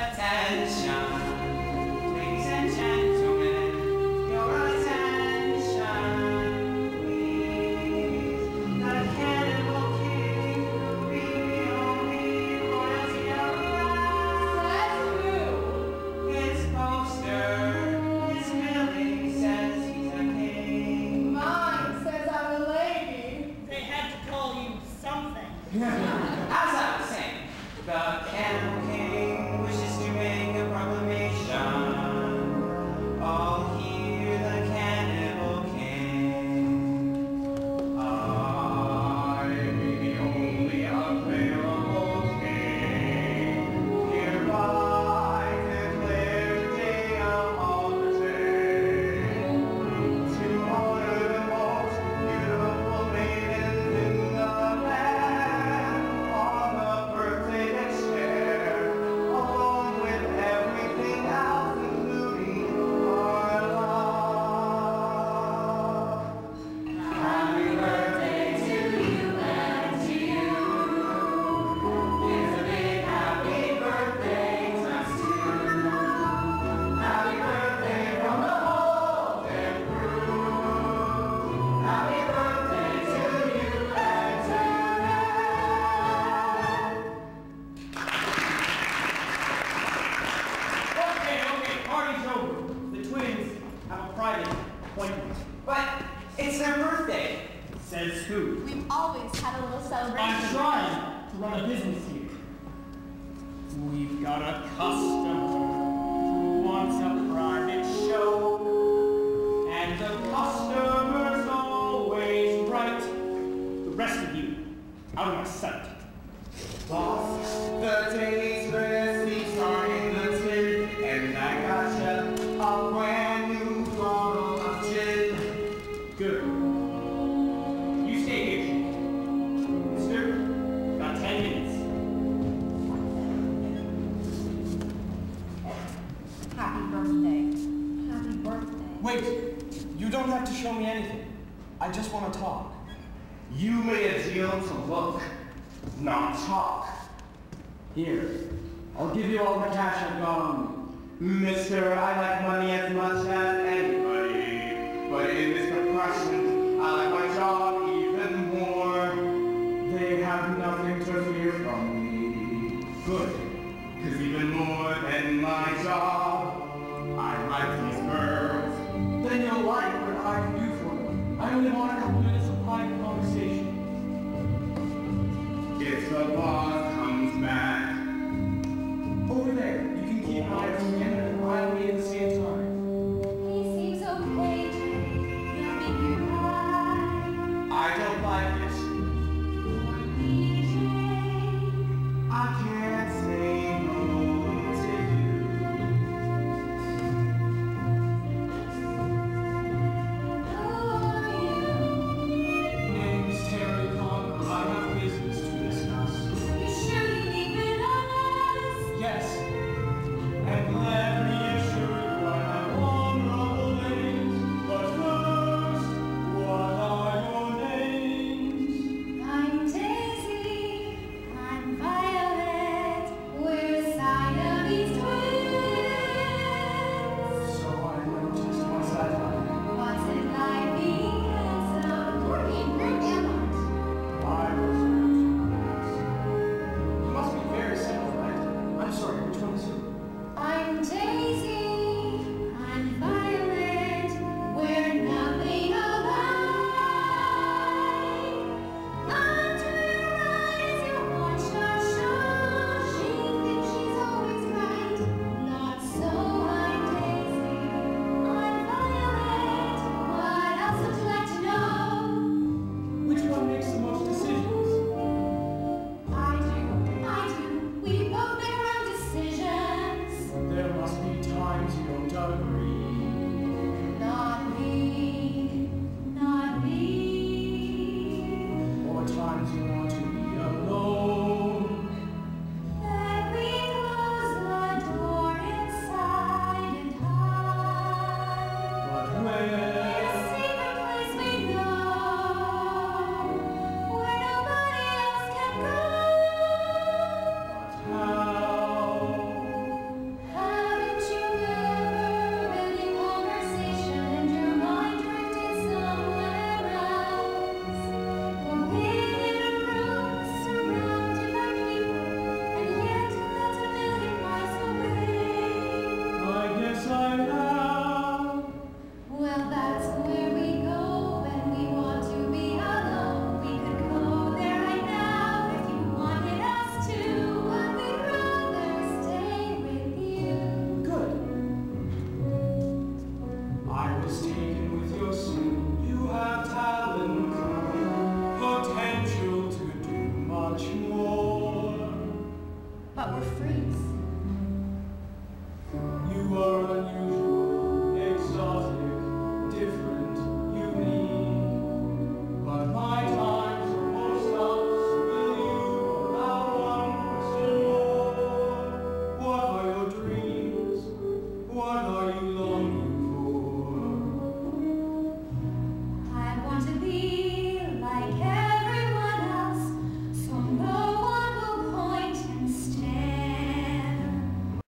的猜 celebration. I'm trying to run a business here. We've got a customer who wants a private show. And the customer's always right. The rest of you, out of my sight. Boss, the day's rest. Wait, you don't have to show me anything. I just want to talk. You may appeal to look, not talk. Here, I'll give you all the cash I've got on me. Mister, I like money as much as... by